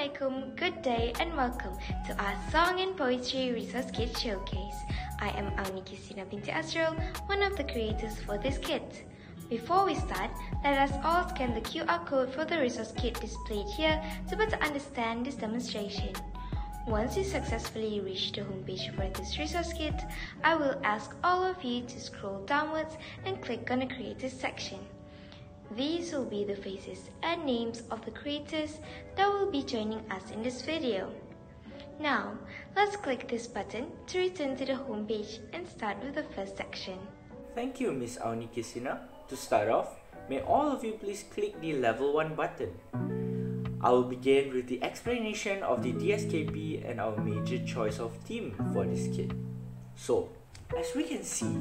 Assalamualaikum, good day and welcome to our Song and Poetry Resource Kit Showcase. I am Auni Qistina binti Azrul, one of the creators for this kit. Before we start, let us all scan the QR code for the resource kit displayed here to better understand this demonstration. Once you successfully reach the homepage for this resource kit, I will ask all of you to scroll downwards and click on the creators section. These will be the faces and names of the creators that will be joining us in this video. Now, let's click this button to return to the homepage and start with the first section. Thank you, Miss Auni Qistina. To start off, may all of you please click the level 1 button. I will begin with the explanation of the DSKP and our major choice of theme for this kit. So, as we can see,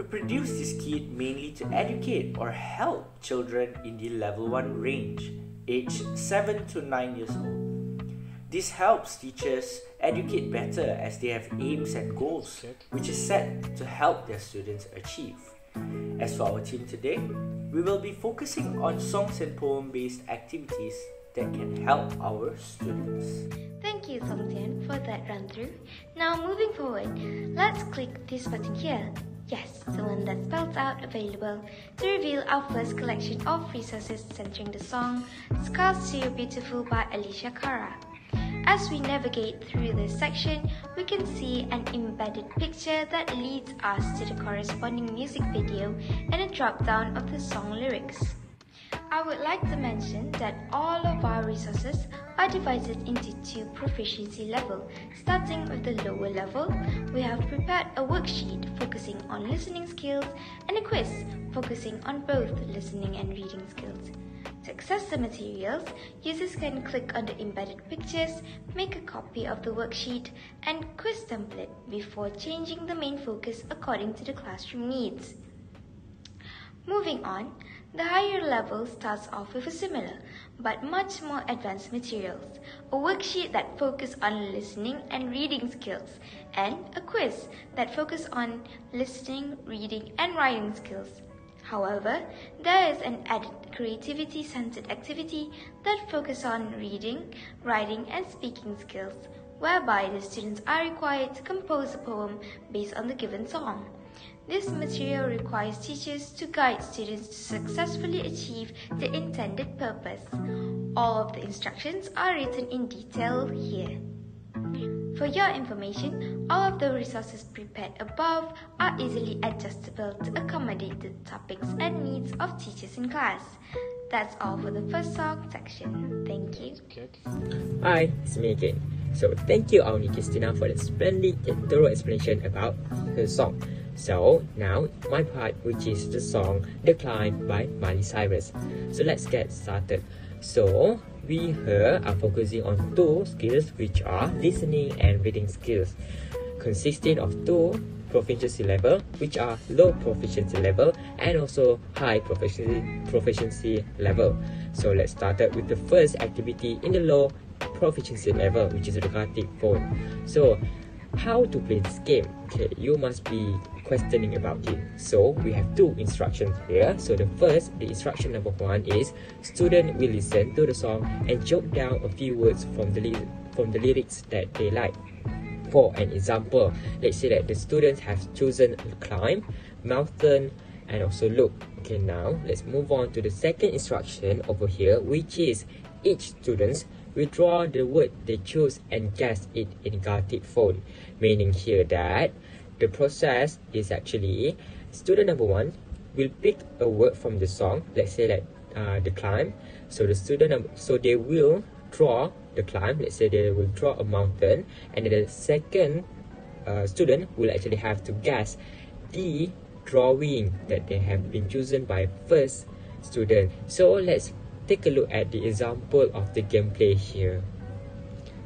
we produce this kit mainly to educate or help children in the level 1 range, aged 7 to 9 years old. This helps teachers educate better as they have aims and goals, which is set to help their students achieve. As for our team today, we will be focusing on songs and poem based activities that can help our students. Thank you, Songtian, for that run through. Now, moving forward, let's click this button here Yes, the one that spells out available to reveal our first collection of resources centering the song Scars to Your Beautiful by Alessia Cara. As we navigate through this section, we can see an embedded picture that leads us to the corresponding music video and a drop down of the song lyrics. I would like to mention that all of our resources are divided into two proficiency levels. Starting with the lower level, we have prepared a worksheet focusing on listening skills and a quiz focusing on both listening and reading skills. To access the materials, users can click on the embedded pictures, make a copy of the worksheet, and quiz template before changing the main focus according to the classroom needs. Moving on, the higher level starts off with a similar but much more advanced materials, a worksheet that focuses on listening and reading skills, and a quiz that focuses on listening, reading, and writing skills. However, there is an added creativity centered activity that focuses on reading, writing, and speaking skills, whereby the students are required to compose a poem based on the given song. This material requires teachers to guide students to successfully achieve the intended purpose. All of the instructions are written in detail here. For your information, all of the resources prepared above are easily adjustable to accommodate the topics and needs of teachers in class. That's all for the first song section. Thank you. Hi, it's me again. So thank you, Auni Qistina, for the splendid and thorough explanation about her song. So now my part which is the song The Climb by Miley Cyrus. So let's get started. So we here are focusing on two skills which are listening and reading skills consisting of two proficiency level which are low proficiency level and also high proficiency proficiency level. So let's start with the first activity in the low proficiency level which is Gartic phone. So how to play this game? Okay, you must be questioning about it. So we have two instructions here. So the first, the instruction number one is student will listen to the song and jot down a few words from the from the lyrics that they like. For an example, let's say that the students have chosen climb, mountain, and also look. Okay, now let's move on to the second instruction over here, which is each student will draw the word they choose and guess it in Gartic phone. Meaning here that the process is actually student number one will pick a word from the song let's say that uh, the climb. So the student so they will draw the climb let's say they will draw a mountain and the second uh, student will actually have to guess the drawing that they have been chosen by first student. So let's take a look at the example of the gameplay here.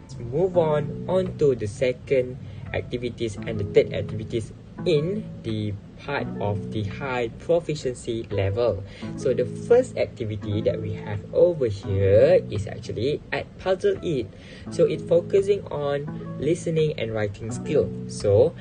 Let's move on on to the second activities and the third activities in the part of the high proficiency level. So the first activity that we have over here is actually at Puzzle It. So it's focusing on listening and writing skill. So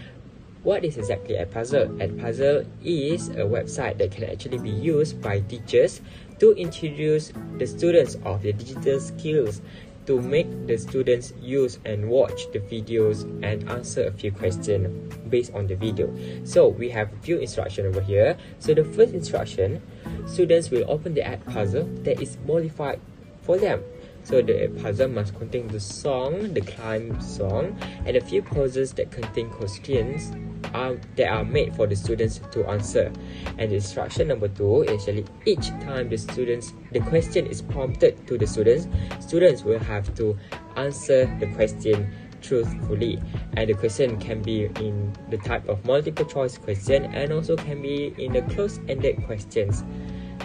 what is exactly a puzzle? Edpuzzle is a website that can actually be used by teachers to introduce the students of the digital skills to make the students use and watch the videos and answer a few questions based on the video. So we have a few instructions over here. So the first instruction, students will open the app Edpuzzle that is modified for them. So the puzzle must contain the song, the climb song, and a few poses that contain questions are, that are made for the students to answer. And instruction number two is actually each time the students the question is prompted to the students, students will have to answer the question truthfully and the question can be in the type of multiple choice question and also can be in the close-ended questions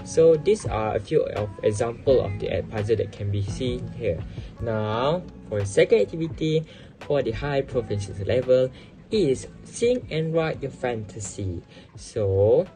so these are a few of example of the puzzle that can be seen here. Now, for the second activity, for the high proficiency level, is sing and write your fantasy. So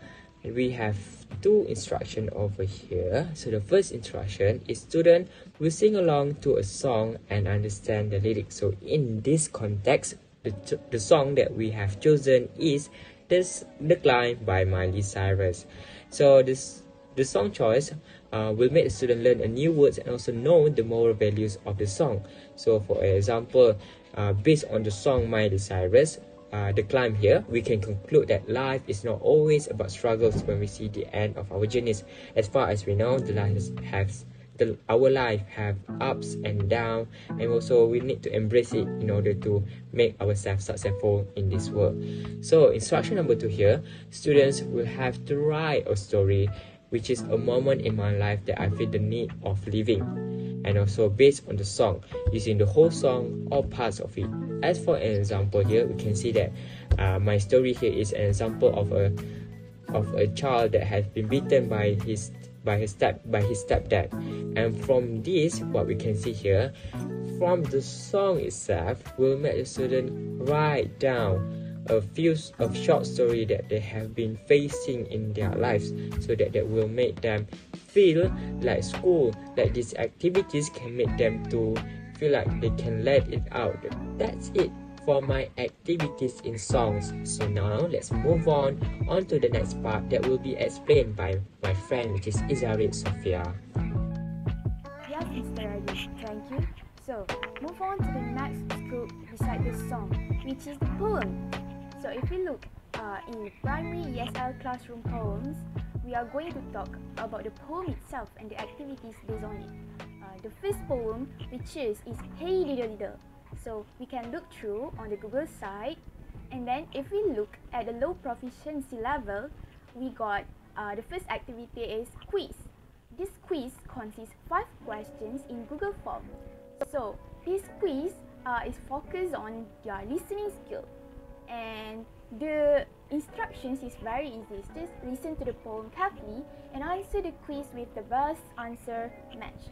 we have two instruction over here. So the first instruction is student will sing along to a song and understand the lyrics. So in this context, the, the song that we have chosen is this The Climb by Miley Cyrus. So this the song choice uh, will make the student learn a new words and also know the moral values of the song. So for example, uh, based on the song Miley Cyrus, uh, the climb here, we can conclude that life is not always about struggles when we see the end of our journeys. As far as we know, the life has the, our life have ups and downs, and also we need to embrace it in order to make ourselves successful in this world. So instruction number two here, students will have to write a story which is a moment in my life that I feel the need of living, and also based on the song, using the whole song or parts of it. As for an example here, we can see that uh, my story here is an example of a of a child that has been beaten by his by his step by his stepdad, and from this, what we can see here, from the song itself, will make the student write down a few of short story that they have been facing in their lives so that that will make them feel like school like these activities can make them to feel like they can let it out. That's it for my activities in songs. So now let's move on on to the next part that will be explained by my friend which is Izzarith Sofea yes Mr. Rajesh thank you. So move on to the next group beside this song which is the poem so if we look uh, in primary ESL classroom poems, we are going to talk about the poem itself and the activities based on it. Uh, the first poem we choose is Hey Diddle Diddle. So we can look through on the Google site and then if we look at the low proficiency level, we got uh, the first activity is quiz. This quiz consists five questions in Google Form. So this quiz uh, is focused on your listening skill and the instructions is very easy. Just listen to the poem carefully and answer the quiz with the best answer match.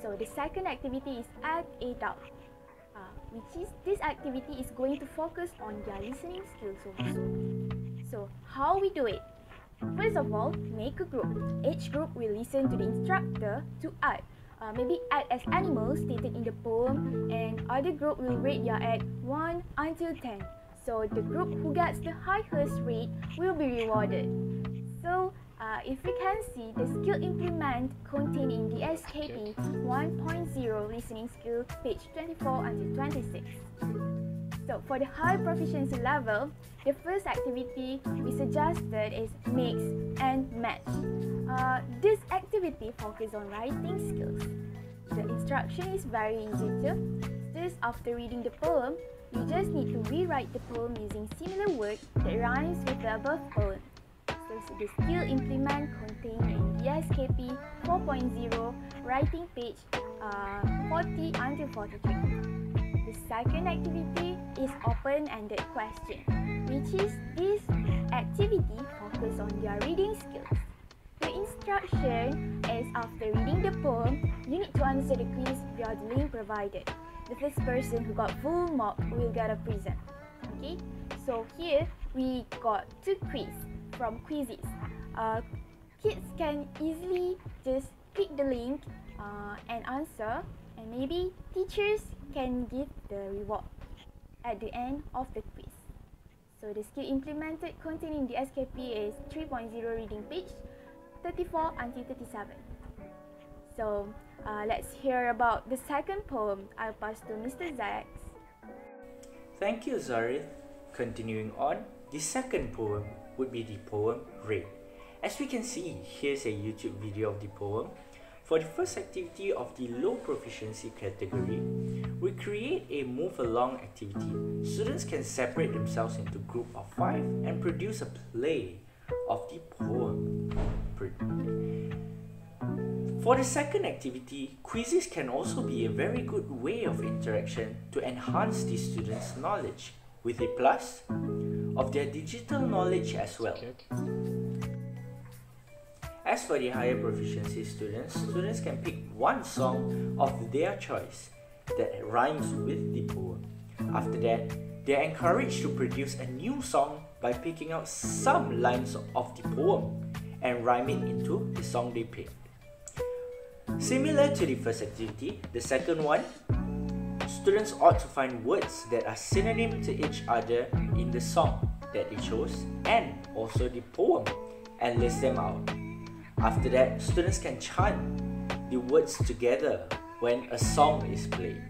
So the second activity is add a doubt, uh, which is this activity is going to focus on your listening skills also. So how we do it? First of all, make a group. Each group will listen to the instructor to add. Uh, maybe add as animals stated in the poem and other group will rate your add 1 until 10. So the group who gets the highest rate will be rewarded. So uh, if we can see the skill implement contained in the SKP 1.0 listening skill page 24 until 26. So for the high proficiency level, the first activity we suggested is mix and match. Uh, this activity focuses on writing skills. The instruction is very easy too. Just after reading the poem, you just need to rewrite the poem using similar words that rhymes with the above poem. So the skill implement contained in DSKP 4.0 writing page uh, 40 until 43. The second activity is open-ended question, which is this activity focus on your reading skills. The instruction is after reading the poem, you need to answer the quiz via the link provided the first person who got full mark will get a present. Okay, so here we got two quiz from Quizizz. Uh, kids can easily just click the link uh, and answer, and maybe teachers can give the reward at the end of the quiz. So the skill implemented containing the SKP is 3.0 reading page 34 until 37. So uh, let's hear about the second poem. I'll pass to Mr. Zax. Thank you, Zarith. Continuing on, the second poem would be the poem Rain. As we can see, here's a YouTube video of the poem. For the first activity of the low proficiency category, we create a move along activity. Students can separate themselves into group of five and produce a play of the poem. For the second activity, quizzes can also be a very good way of interaction to enhance the students' knowledge, with a plus of their digital knowledge as well. As for the higher proficiency students, students can pick one song of their choice that rhymes with the poem. After that, they are encouraged to produce a new song by picking out some lines of the poem and rhyme it into the song they picked. Similar to the first activity, the second one, students ought to find words that are synonym to each other in the song that they chose and also the poem and list them out. After that, students can chant the words together when a song is played.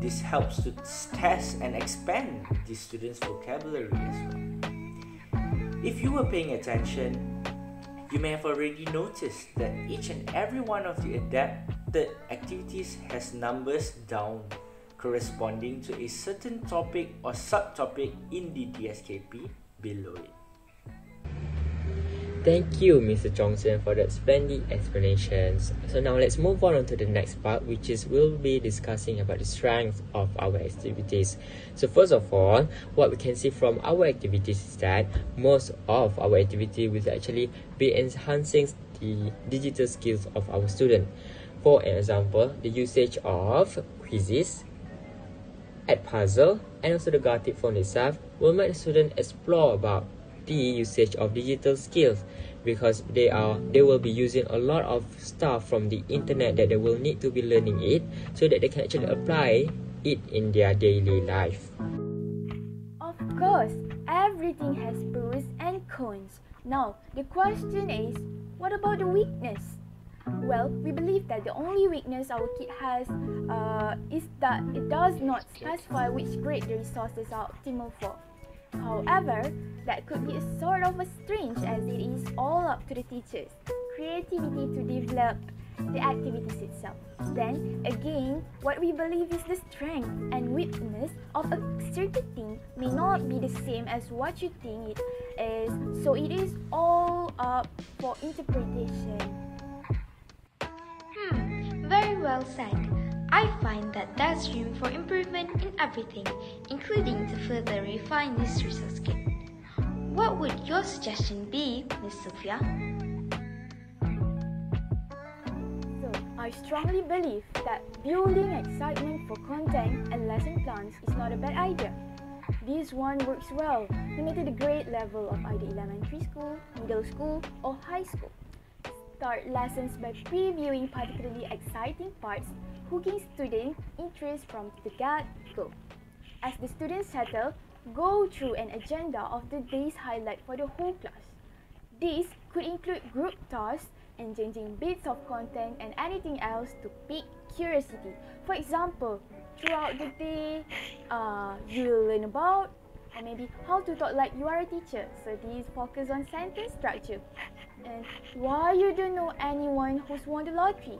This helps to test and expand the students' vocabulary as well. If you were paying attention, you may have already noticed that each and every one of the adapted activities has numbers down corresponding to a certain topic or subtopic in the DSKP below it. Thank you, Mr. Zhong Xian, for that splendid explanations. So now let's move on to the next part, which is we'll be discussing about the strength of our activities. So first of all, what we can see from our activities is that most of our activity will actually be enhancing the digital skills of our student. For example, the usage of quizzes, Edpuzzle, and also the Gartic phone itself will make the student explore about the usage of digital skills because they are they will be using a lot of stuff from the internet that they will need to be learning it so that they can actually apply it in their daily life. Of course, everything has pros and cons. Now, the question is, what about the weakness? Well, we believe that the only weakness our kit has uh, is that it does not specify which grade the resources are optimal for. However, that could be a sort of a strange as it is all up to the teachers' creativity to develop the activities itself. Then again, what we believe is the strength and weakness of a certain thing may not be the same as what you think it is, so it is all up for interpretation. Hmm, very well said. I find that there's room for improvement in everything, including to further refine this resource kit. What would your suggestion be, Miss Sofea? So, I strongly believe that building excitement for content and lesson plans is not a bad idea. This one works well no matter the grade level of either elementary school, middle school, or high school. Start lessons by previewing particularly exciting parts hooking student interest from the get-go. As the students settle, go through an agenda of the day's highlight for the whole class. This could include group tasks and changing bits of content and anything else to pique curiosity. For example, throughout the day, uh, you'll learn about or maybe how to talk like you are a teacher. So these focus on sentence structure. And why you don't know anyone who's won the lottery?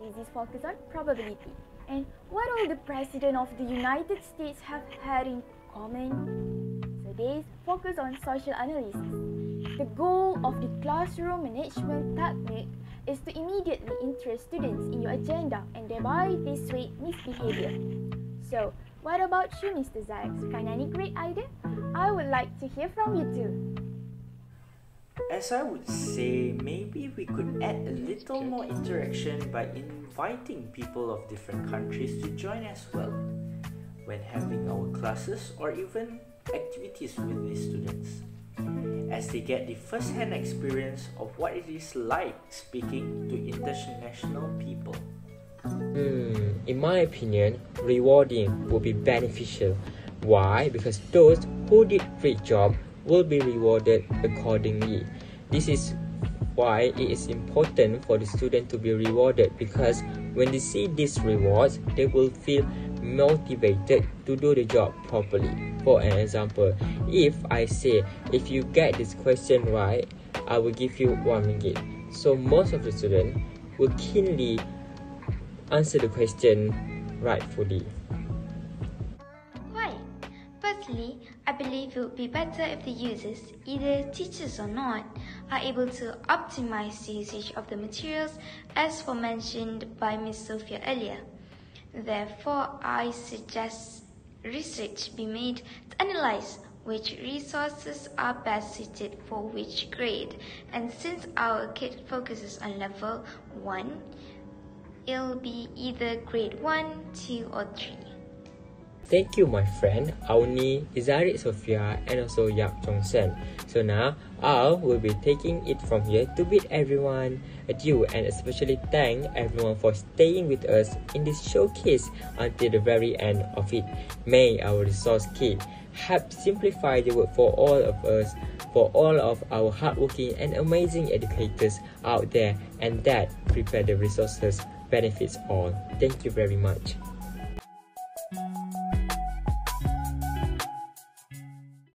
This Is this focus on probability? And what all the President of the United States have had in common? So focus on social analysis. The goal of the classroom management technique is to immediately interest students in your agenda and thereby dissuade misbehavior. So, what about you, Mr. Zax? Find any great idea? I would like to hear from you too. As I would say, maybe we could add a little more interaction by inviting people of different countries to join as well when having our classes or even activities with these students, as they get the first hand experience of what it is like speaking to international people. Hmm, in my opinion, rewarding will be beneficial. Why? Because those who did great job will be rewarded accordingly. This is why it is important for the student to be rewarded because When they see these rewards, they will feel motivated to do the job properly. For an example, if I say, if you get this question right, I will give you one ringgit. So most of the students will keenly answer the question rightfully. I believe it would be better if the users, either teachers or not, are able to optimize the usage of the materials as mentioned by Ms. Sofea earlier. Therefore, I suggest research be made to analyze which resources are best suited for which grade. And since our kit focuses on level 1, it'll be either grade 1, 2 or 3. Thank you, my friend Auni, Izzarith Sofea, and also Yeap Zhong Xian. So now, I will be taking it from here to bid everyone adieu and especially thank everyone for staying with us in this showcase until the very end of it. May our resource kit help simplify the work for all of us, for all of our hardworking and amazing educators out there, and that prepare the resources benefits all. Thank you very much.